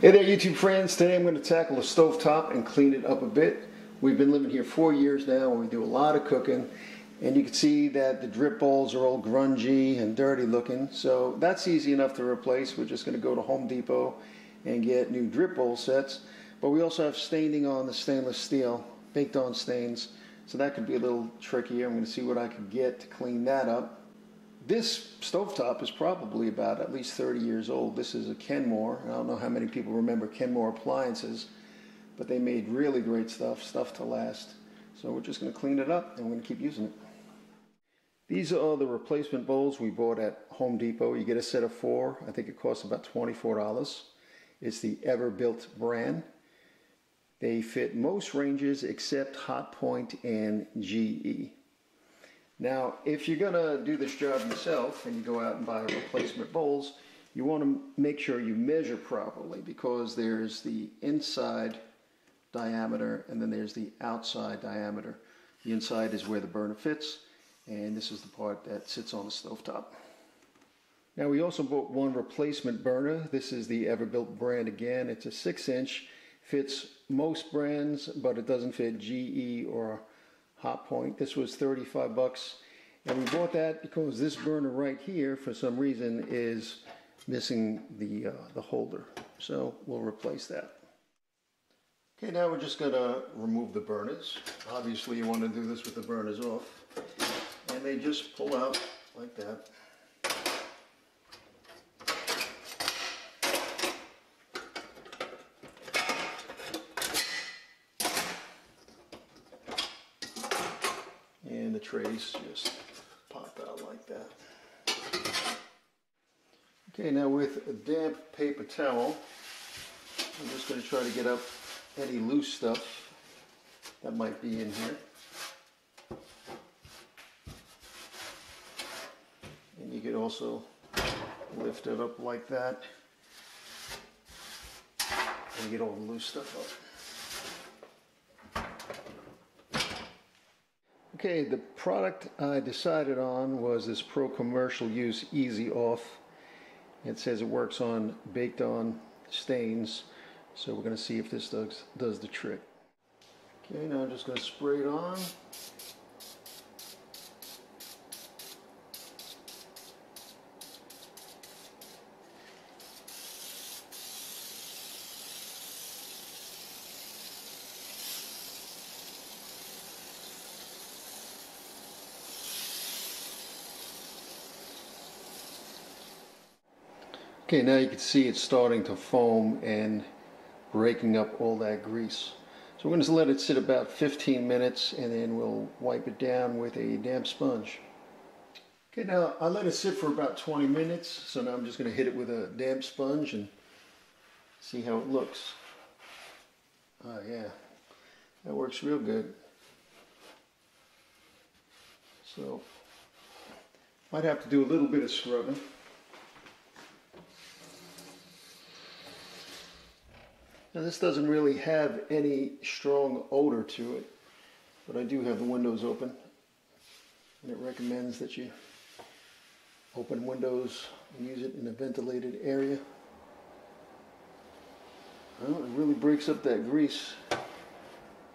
Hey there YouTube friends, today I'm going to tackle a stove top and clean it up a bit. We've been living here four years now and we do a lot of cooking and you can see that the drip bowls are all grungy and dirty looking so that's easy enough to replace. We're just going to go to Home Depot and get new drip bowl sets but we also have staining on the stainless steel, baked on stains so that could be a little trickier. I'm going to see what I could get to clean that up. This stovetop is probably about at least 30 years old. This is a Kenmore. I don't know how many people remember Kenmore appliances, but they made really great stuff, stuff to last. So we're just going to clean it up and we're going to keep using it. These are the replacement bowls we bought at Home Depot. You get a set of four. I think it costs about $24. It's the Everbilt brand. They fit most ranges except Hotpoint and GE. Now, if you're going to do this job yourself and you go out and buy replacement bowls, you want to make sure you measure properly because there's the inside diameter and then there's the outside diameter. The inside is where the burner fits and this is the part that sits on the stovetop. Now we also bought one replacement burner. This is the Everbilt brand again. It's a 6 inch, fits most brands but it doesn't fit GE or Hotpoint. This was 35 bucks. And we bought that because this burner right here, for some reason, is missing the, uh, the holder. So we'll replace that. Okay, now we're just going to remove the burners. Obviously, you want to do this with the burners off. And they just pull out like that. The trays just pop out like that. Okay, now with a damp paper towel, I'm just going to try to get up any loose stuff that might be in here. And you could also lift it up like that and get all the loose stuff up. Okay, the product I decided on was this Pro Commercial Use Easy Off. It says it works on baked on stains. So we're going to see if this does, does the trick. Okay, now I'm just going to spray it on. Okay, now you can see it's starting to foam and breaking up all that grease. So we're going to let it sit about 15 minutes and then we'll wipe it down with a damp sponge. Okay, now I let it sit for about 20 minutes, so now I'm just going to hit it with a damp sponge and see how it looks. Oh yeah, that works real good. So, might have to do a little bit of scrubbing. Now this doesn't really have any strong odor to it, but I do have the windows open. And it recommends that you open windows and use it in a ventilated area. Well, it really breaks up that grease,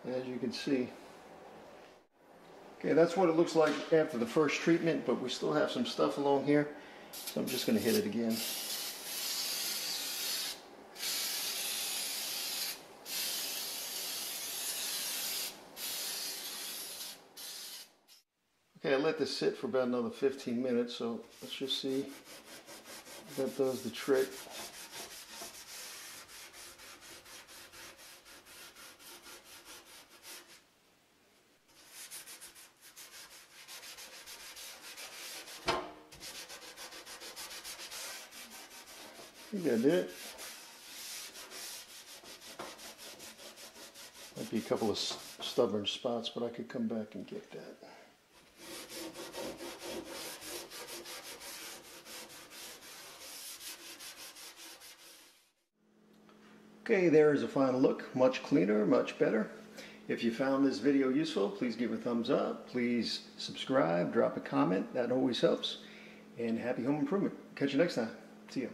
as you can see. Okay, that's what it looks like after the first treatment, but we still have some stuff along here, so I'm just going to hit it again. Okay, I let this sit for about another 15 minutes, so let's just see if that does the trick. I think I did it. Might be a couple of stubborn spots, but I could come back and get that. Okay, there is a final look. Much cleaner, much better. If you found this video useful, please give a thumbs up. Please subscribe, drop a comment. That always helps. And happy home improvement. Catch you next time. See you.